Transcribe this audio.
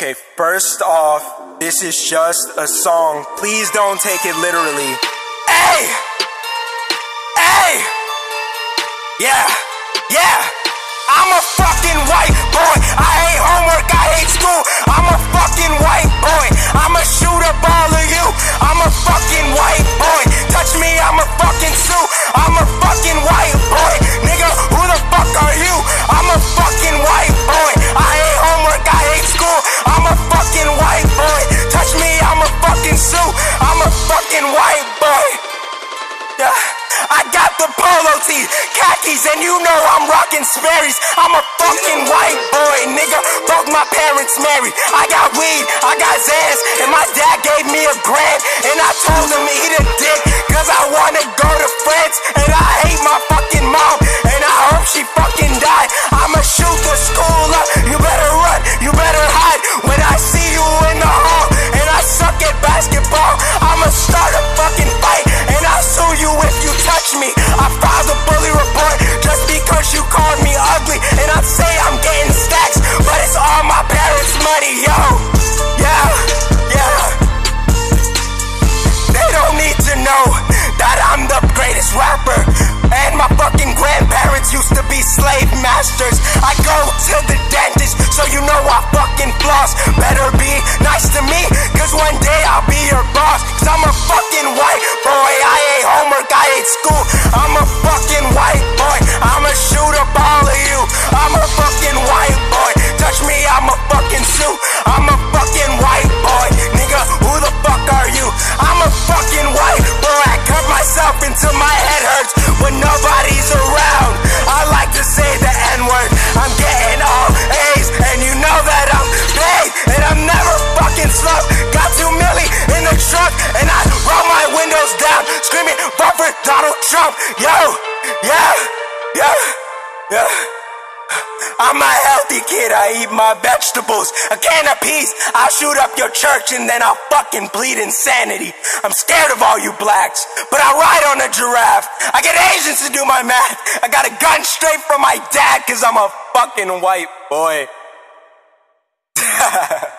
Okay, first off, this is just a song. Please don't take it literally. Hey! Hey! Yeah! Yeah! Polo khakis, and you know I'm rocking Sperry's. I'm a fucking white boy, nigga. Both my parents married. I got weed, I got Xans, and my dad gave me a grand. And I told him to eat know that I'm the greatest rapper. And my fucking grandparents used to be slave masters. I go to the dentist, so you know I fucking floss. Better be nice to me, cause one day I'll be your boss. Cause I'm a fucking white boy. I hate homework, I hate school. I'm a fucking white Yo, yeah, yeah, yeah. I'm a healthy kid, I eat my vegetables. A can of peas, I'll shoot up your church and then I'll fucking bleed insanity. I'm scared of all you blacks, but I ride on a giraffe. I get Asians to do my math. I got a gun straight from my dad cause I'm a fucking white boy.